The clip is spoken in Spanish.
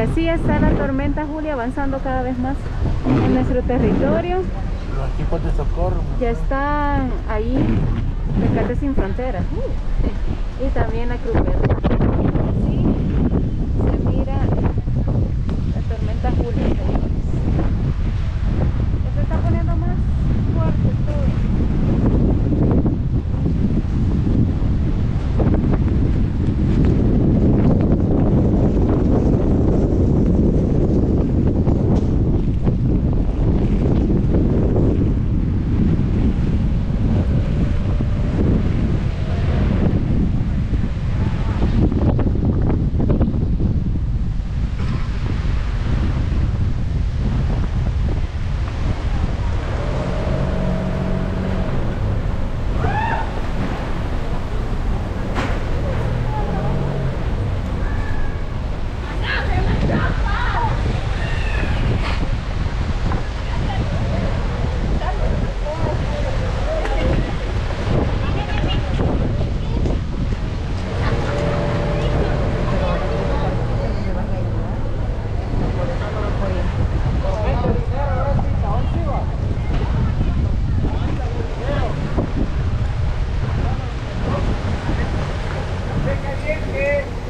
así está la tormenta, Julia, avanzando cada vez más en nuestro territorio. Los equipos de socorro. Ya están ahí, Rescate Sin Fronteras. Y también la Cruz. Fica aqui, aqui.